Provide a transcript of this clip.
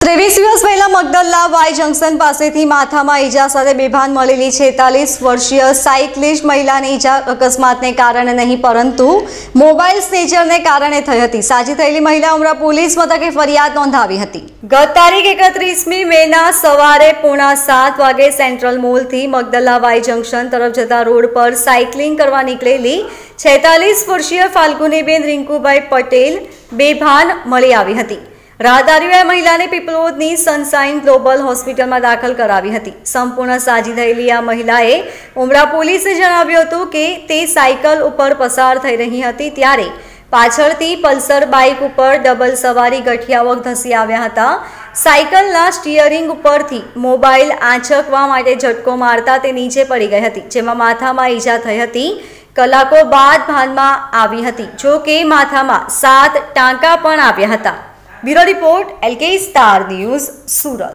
ત્રેવીસ દિવસ પહેલા મગદલ્લા વાય જંકશન પાસેથી માથામાં ઈજા સાથે બેભાન મળેલી છેતાલીસ વર્ષીય સાયકલિસ્ટ મહિલાની ઈજા અકસ્માતને કારણે નહીં, પરંતુ મોબાઈલ સ્નેચરને કારણે થઈ હતી. સાજી થયેલી મહિલા ઉમરા પોલીસ મથકે ફરિયાદ નોંધાવી હતી. ગત તારીખ એકત્રીસમી મેના સવારે પોણા સાત વાગે સેન્ટ્રલ મોલથી મગદલ્લા વાય જંકશન તરફ જતા રોડ પર સાયકલિંગ કરવા નીકળેલી છેતાલીસ વર્ષીય ફાલ્ગુનીબેન રિંકુભાઈ પટેલ બેભાન મળી આવી હતી. રાહદારીઓએ મહિલાને પીપલોદની સનસાઇન ગ્લોબલ હોસ્પિટલમાં દાખલ કરાવી હતી. સંપૂર્ણ સાજી થયેલી આ મહિલાએ ઉમરા પોલીસે જણાવ્યું હતું કે તે સાયકલ ઉપર પસાર થઈ રહી હતી ત્યારે પાછળથી પલ્સર બાઇક ઉપર ડબલ સવારી ગઠિયાવક ધસી આવ્યા હતા. સાયકલના સ્ટીયરિંગ ઉપરથી મોબાઈલ આંચકવા માટે ઝટકો મારતા તે નીચે પડી ગઈ હતી, જેમાં માથામાં ઈજા થઈ હતી. કલાકો બાદ ભાનમાં આવી હતી જો કે માથામાં સાત ટાંકા પણ આવ્યા હતા. Bureau report LK star news Surat.